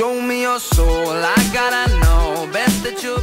Show me your soul, I gotta know. Best that you're